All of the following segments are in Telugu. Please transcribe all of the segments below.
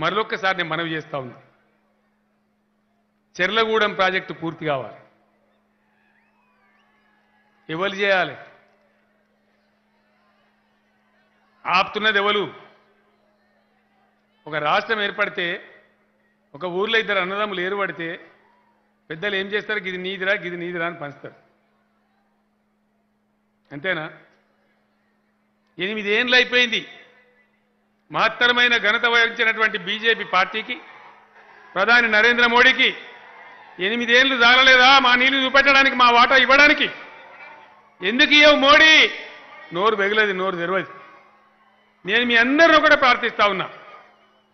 మరొకసారి నేను మనవి చేస్తా ఉన్నా. చెర్లగూడెం ప్రాజెక్టు పూర్తి కావాలి. ఎవరు చేయాలి? ఆపుతున్నది ఎవరు? ఒక రాష్ట్రం ఏర్పడితే ఒక ఊర్లో ఇద్దరు అన్నదమ్ములు ఏర్పడితే పెద్దలు ఏం చేస్తారు? గిది నీదిరా గిది నీదిరా అని పంచుతారు. అంతేనా? ఎనిమిదేళ్ళు అయిపోయింది. మహత్తరమైన ఘనత వహించినటువంటి బీజేపీ పార్టీకి ప్రధాని నరేంద్ర మోడీకి ఎనిమిదేళ్ళు జాలలేదా మా నీళ్ళు చూపెట్టడానికి మా వాటా ఇవ్వడానికి. ఎందుకు ఇవ్వవు మోడీ? నోరు వెగలేదు నోరు తెరవదు. నేను మీ అందరిని కూడా ప్రార్థిస్తా ఉన్నా.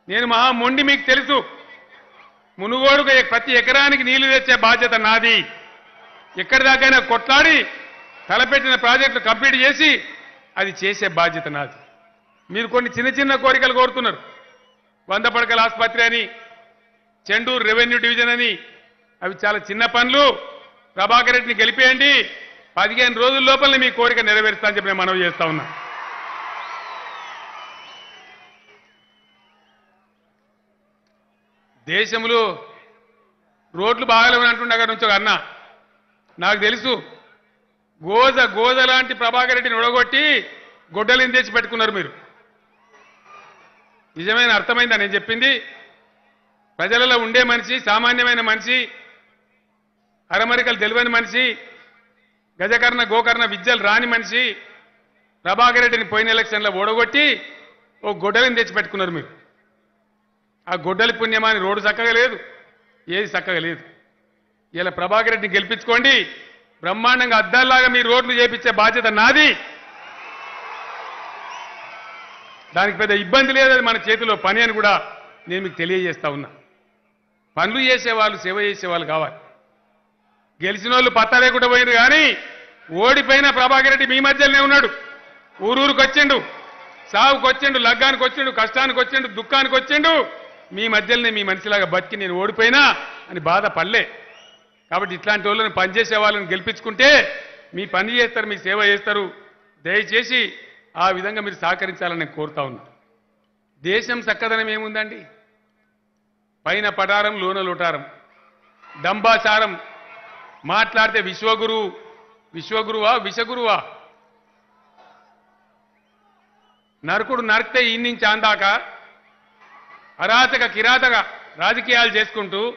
నేను మహా మొండి మీకు తెలుసు. మునుగోడుకు ప్రతి ఎకరానికి నీళ్ళు తెచ్చే బాధ్యత నాది. ఎక్కడి దాకైనా కొట్లాడి తలపెట్టిన ప్రాజెక్టులు కంప్లీట్ చేసి అది చేసే బాధ్యత నాది. మీరు కొన్ని చిన్న చిన్న కోరికలు కోరుతున్నారు. వంద పడకల ఆసుపత్రి అని చెండూరు రెవెన్యూ డివిజన్ అని. అవి చాలా చిన్న పనులు. ప్రభాకర్ రెడ్డిని గెలిపేయండి. పదిహేను రోజుల లోపలనే మీ కోరిక నెరవేరుస్తా అని చెప్పి నేను మనవి చేస్తా ఉన్నా. దేశంలో రోడ్లు బాగాలేవని అంటుండే అక్కడ నుంచి ఒక అన్న. నాకు తెలుసు గోజ గోజ లాంటి ప్రభాకర్ రెడ్డిని ఉడగొట్టి గొడ్డలిని తెచ్చి పెట్టుకున్నారు మీరు. నిజమైన అర్థమైందా నేను చెప్పింది? ప్రజలలో ఉండే మనిషి సామాన్యమైన మనిషి అరమరికలు తెలివైన మనిషి గజకర్ణ గోకర్ణ విద్యలు రాని మనిషి ప్రభాకర్ రెడ్డిని పోయిన ఎలక్షన్లో ఓడగొట్టి ఓ గొడ్డలిని తెచ్చి పెట్టుకున్నారు మీరు. ఆ గొడ్డలి పుణ్యమాని రోడ్డు చక్కగా లేదు ఏది చక్కగా లేదు. ఇలా ప్రభాకర్ రెడ్డిని గెలిపించుకోండి బ్రహ్మాండంగా అద్దాల్లాగా మీ రోడ్లు చేపించే బాధ్యత నాది. దానికి పెద్ద ఇబ్బంది లేదు అది మన చేతిలో పని అని కూడా నేను మీకు తెలియజేస్తా ఉన్నా. పనులు చేసేవాళ్ళు సేవ చేసేవాళ్ళు కావాలి. గెలిచిన వాళ్ళు పత్తా లేకుండా పోయినారు కానీ ఓడిపోయిన ప్రభాకర్ రెడ్డి మీ మధ్యలోనే ఉన్నాడు. ఊరూరికి వచ్చిండు. సావుకు వచ్చిండు లగ్గానికి వచ్చిండు కష్టానికి వచ్చిండు దుఃఖానికి వచ్చిండు. మీ మధ్యలోనే మీ మనిషిలాగా బతికి నేను ఓడిపోయినా అని బాధ పడలే. కాబట్టి ఇట్లాంటి వాళ్ళని పనిచేసే వాళ్ళని గెలిపించుకుంటే మీ పని చేస్తారు మీ సేవ చేస్తారు. దయచేసి ఆ విధంగా మీరు సహకరించాలని నేను కోరుతా ఉన్నా. దేశం చక్కదనం ఏముందండి? పైన పటారం లోన లోటారం. డంబాచారం మాట్లాడితే విశ్వగురు విశ్వగురువా విషగురువా? నరకుడు నరికితే ఇన్నించి అందాక? అరాచక కిరాతక రాజకీయాలు చేసుకుంటూ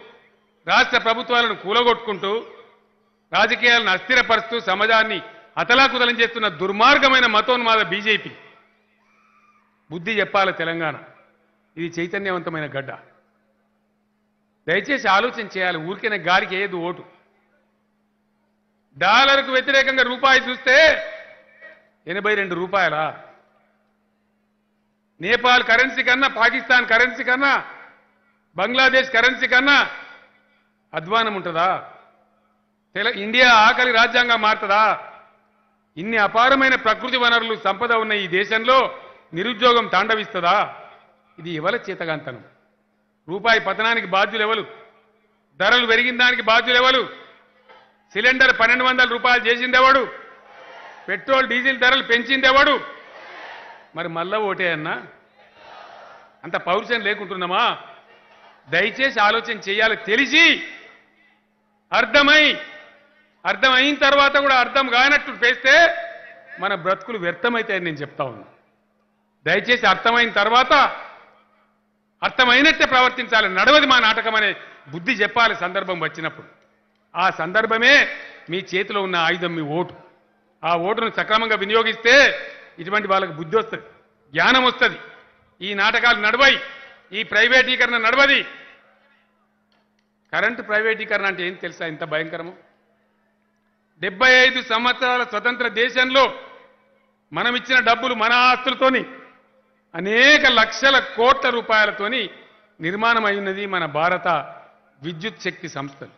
రాష్ట్ర ప్రభుత్వాలను కూలగొట్టుకుంటూ రాజకీయాలను అస్థిరపరుస్తూ సమాజాన్ని అతలాకుతలం చేస్తున్న దుర్మార్గమైన మతోన్మాద బీజేపీ. బుద్ధి చెప్పాలి తెలంగాణ. ఇది చైతన్యవంతమైన గడ్డ. దయచేసి ఆలోచన చేయాలి. ఊరికైన గారికి ఏది ఓటు. డాలర్కు వ్యతిరేకంగా రూపాయి చూస్తే ఎనభై రెండు రూపాయలా? నేపాల్ కరెన్సీ కన్నా పాకిస్తాన్ కరెన్సీ కన్నా బంగ్లాదేశ్ కరెన్సీ కన్నా అధ్వానం ఉంటుందా? తెల ఇండియా ఆకలి రాజ్యాంగం మారుతుందా? ఇన్ని అపారమైన ప్రకృతి వనరులు సంపద ఉన్న ఈ దేశంలో నిరుద్యోగం తాండవిస్తుందా? ఇది ఎవల చేతగాంతనం? రూపాయి పతనానికి బాధ్యులు ఎవరు ధరలు పెరిగిన దానికి బాధ్యులు ఎవరు సిలిండర్ పన్నెండు వందల రూపాయలు చేసింది పెట్రోల్ డీజిల్ ధరలు పెంచింది మరి మళ్ళా ఓటే అన్నా? అంత పౌరుషం లేకుంటున్నామా? దయచేసి ఆలోచన చేయాలి తెలిసి అర్థమై అర్థమైన తర్వాత కూడా అర్థం కానట్టు పేస్తే మన బ్రతుకులు వ్యర్థమవుతాయని నేను చెప్తా ఉన్నా. దయచేసి అర్థమైన తర్వాత అర్థమైనట్టే ప్రవర్తించాలి. నడవది మా నాటకం అనే బుద్ధి చెప్పాలి సందర్భం వచ్చినప్పుడు. ఆ సందర్భమే మీ చేతిలో ఉన్న ఆయుధం మీ ఓటు. ఆ ఓటును సక్రమంగా వినియోగిస్తే ఇటువంటి వాళ్ళకి బుద్ధి వస్తుంది జ్ఞానం వస్తుంది. ఈ నాటకాలు నడవై ఈ ప్రైవేటీకరణ నడవది. కరెంటు ప్రైవేటీకరణ అంటే ఏం తెలుసా? ఇంత భయంకరము? డెబ్బై ఐదు సంవత్సరాల స్వతంత్ర దేశంలో మనం ఇచ్చిన డబ్బులు మన ఆస్తులతోని అనేక లక్షల కోట్ల రూపాయలతోని నిర్మాణం అయినది మన భారత విద్యుత్ శక్తి సంస్థలు.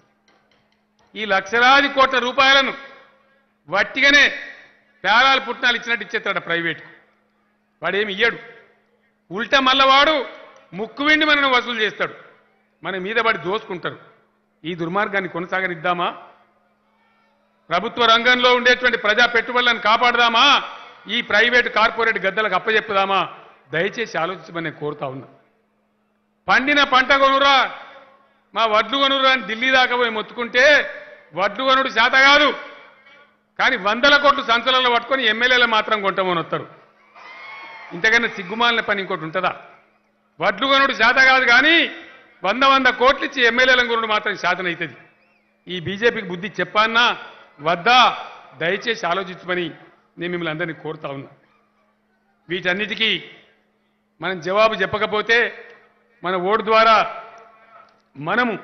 ఈ లక్షలాది కోట్ల రూపాయలను వట్టిగానే పేరాలు పుట్టినాలు ఇచ్చినట్టు ఇచ్చేస్తాడు ప్రైవేట్. వాడేమి ఇయ్యడు. ఉల్టా మల్లవాడు ముక్కువిండి ముక్కు వెండి మనను వసూలు చేస్తాడు. మన మీద పడి దోసుకుంటారు ఈ దుర్మార్గాన్ని కొనసాగనిద్దామా? ప్రభుత్వ రంగంలో ఉండేటువంటి ప్రజా పెట్టుబడులను కాపాడదామా? ఈ ప్రైవేట్ కార్పొరేట్ గద్దలకు అప్పచెప్పుదామా దయచేసి ఆలోచించమని నేను కోరుతా ఉన్నా. పండిన పంట కొనురా మా వడ్లు కొనురా అని ఢిల్లీ దాకా పోయి మొత్తుకుంటే వడ్లు కొనుడు శాత కాదు. కానీ వందల కోట్లు సంచలనలో పట్టుకొని ఎమ్మెల్యేలు మాత్రం కొంటామని వస్తారు. ఇంతకన్నా సిగ్గుమాలిన పని ఇంకోటి ఉంటుందా? వడ్లు కొనుడు శాత కాదు కానీ వంద వంద కోట్లు ఇచ్చి ఎమ్మెల్యేల కొనుడు మాత్రం శాతనవుతుంది ఈ బీజేపీకి బుద్ధి చెప్పన్నా వద్దా దయచేసి ఆలోచించమని నేను మిమ్మల్ని అందరినీ కోరుతా ఉన్నా. వీటన్నిటికీ మనం జవాబు చెప్పకపోతే మన ఓటు ద్వారా మనము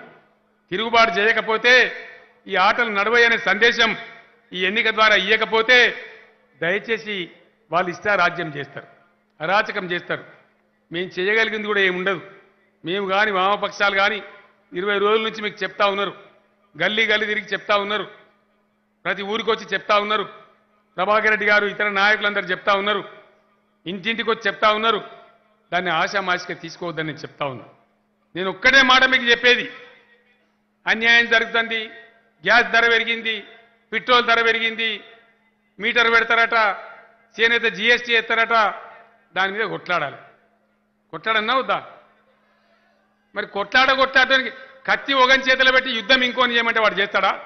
తిరుగుబాటు చేయకపోతే ఈ ఆటలు నడవయనే సందేశం ఈ ఎన్నిక ద్వారా ఇయ్యకపోతే దయచేసి వాళ్ళు ఇష్టారాజ్యం చేస్తారు అరాచకం చేస్తారు. మేము చేయగలిగింది కూడా ఏముండదు. మేము కానీ వామపక్షాలు కానీ ఇరవై రోజుల నుంచి మీకు చెప్తా ఉన్నారు. గల్లీ గల్లీ తిరిగి చెప్తా ఉన్నారు. ప్రతి ఊరికి వచ్చి చెప్తా ఉన్నారు. ప్రభాకర్ రెడ్డి గారు ఇతర నాయకులందరూ చెప్తా ఉన్నారు. ఇంటింటికి వచ్చి చెప్తా ఉన్నారు. దాన్ని ఆశామాషిగా తీసుకోవద్దని నేను చెప్తా ఉన్నా. నేను ఒక్కడే మాట మీకు చెప్పేది. అన్యాయం జరుగుతుంది గ్యాస్ ధర పెరిగింది పెట్రోల్ ధర పెరిగింది మీటర్ పెడతారట చేనేత జిఎస్టీ ఎత్తారట. దాని మీద కొట్లాడాలి. కొట్లాడన్నా వద్దా? మరి కొట్లాడ కొట్లాడటానికి కత్తి ఒగని చేతిలో పెట్టి యుద్ధం ఇంకోని చేయమంటే వాడు చేస్తాడా?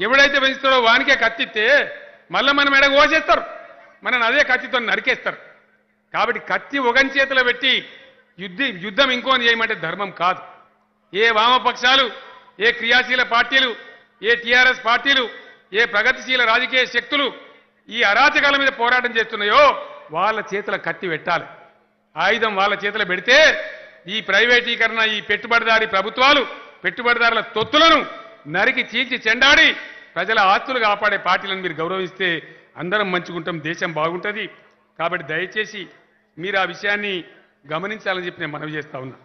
ఎవడైతే పెంచుతాడో వానికే కత్తిస్తే మళ్ళీ మనం ఎడ కోసేస్తారు. మనం అదే కత్తితో నరికేస్తారు. కాబట్టి కత్తి ఒకని చేతిలో పెట్టి యుద్ధ యుద్ధం ఇంకోని చేయమంటే ధర్మం కాదు. ఏ వామపక్షాలు ఏ క్రియాశీల పార్టీలు ఏ టీఆర్ఎస్ పార్టీలు ఏ ప్రగతిశీల రాజకీయ శక్తులు ఈ అరాచకాల మీద పోరాటం చేస్తున్నాయో వాళ్ళ చేతుల కత్తి పెట్టాలి. ఆయుధం వాళ్ళ చేతిలో పెడితే ఈ ప్రైవేటీకరణ ఈ పెట్టుబడిదారి ప్రభుత్వాలు పెట్టుబడిదారుల తొత్తులను నరికి చీల్చి చెండాడి. ప్రజల ఆస్తులు కాపాడే పార్టీలను మీరు గౌరవిస్తే అందరం మంచుకుంటాం దేశం బాగుంటుంది. కాబట్టి దయచేసి మీరు ఆ విషయాన్ని గమనించాలని చెప్పి నేను మనవి చేస్తా ఉన్నా.